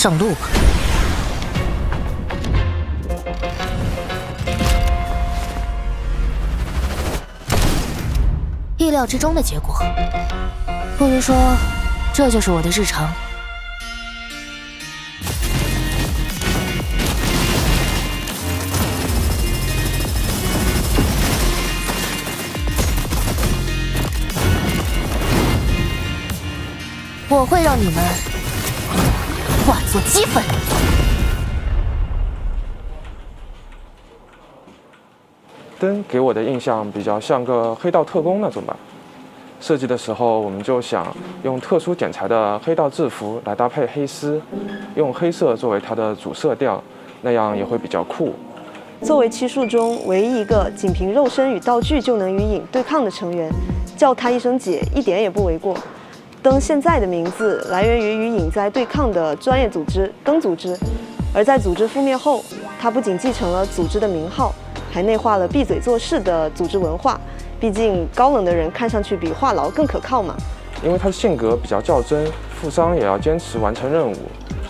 上路吧。意料之中的结果，不如说，这就是我的日常。我会让你们化作齑粉。灯给我的印象比较像个黑道特工那种吧。设计的时候，我们就想用特殊剪裁的黑道制服来搭配黑丝，用黑色作为它的主色调，那样也会比较酷。作为七术中唯一一个仅凭肉身与道具就能与影对抗的成员，叫她一声姐一点也不为过。灯现在的名字来源于与影在对抗的专业组织灯组织，而在组织覆灭后，他不仅继承了组织的名号，还内化了闭嘴做事的组织文化。毕竟高冷的人看上去比话痨更可靠嘛。因为他的性格比较较真，负伤也要坚持完成任务，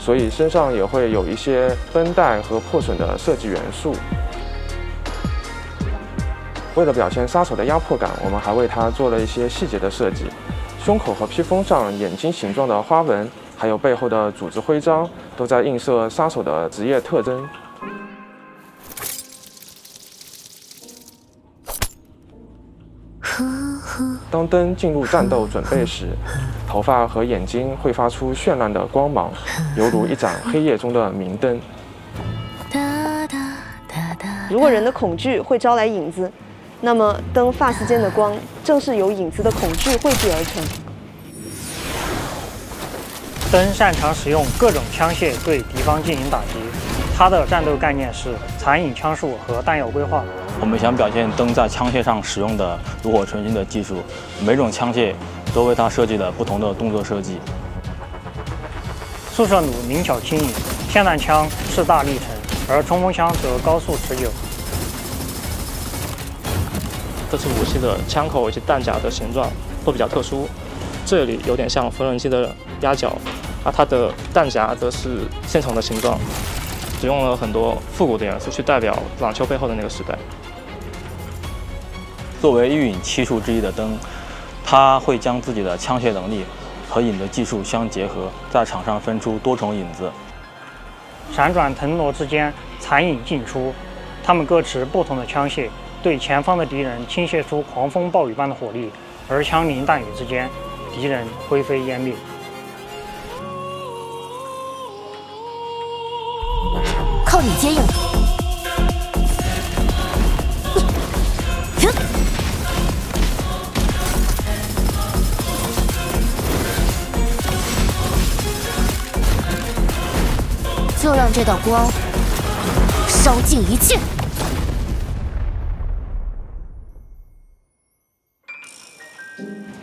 所以身上也会有一些绷带和破损的设计元素。为了表现杀手的压迫感，我们还为他做了一些细节的设计。胸口和披风上眼睛形状的花纹，还有背后的组织徽章，都在映射杀手的职业特征。当灯进入战斗准备时，头发和眼睛会发出绚烂的光芒，犹如一盏黑夜中的明灯。如果人的恐惧会招来影子。那么，灯发丝间的光，正是由影子的恐惧汇聚而成。灯擅长使用各种枪械对敌方进行打击，它的战斗概念是残影枪术和弹药规划。我们想表现灯在枪械上使用的炉火纯青的技术，每种枪械都为它设计了不同的动作设计。速射弩灵巧轻盈，霰弹枪势大力沉，而冲锋枪则高速持久。这次武器的枪口以及弹夹的形状都比较特殊，这里有点像缝纫机的压脚，而它的弹夹则是现成的形状，使用了很多复古的元素去代表朗丘背后的那个时代。作为御影七术之一的灯，它会将自己的枪械能力和影的技术相结合，在场上分出多重影子，闪转腾挪之间残影进出，他们各持不同的枪械。对前方的敌人倾泻出狂风暴雨般的火力，而枪林弹雨之间，敌人灰飞烟灭。靠你接应！就让这道光烧尽一切。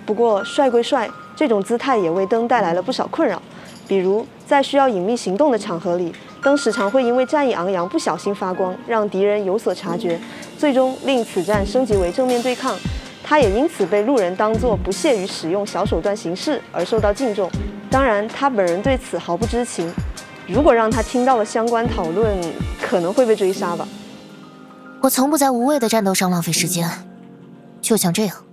不过帅归帅，这种姿态也为灯带来了不少困扰。比如在需要隐秘行动的场合里，灯时常会因为战意昂扬不小心发光，让敌人有所察觉，最终令此战升级为正面对抗。他也因此被路人当作不屑于使用小手段行事而受到敬重。当然，他本人对此毫不知情。如果让他听到了相关讨论，可能会被追杀吧。我从不在无谓的战斗上浪费时间，就像这样。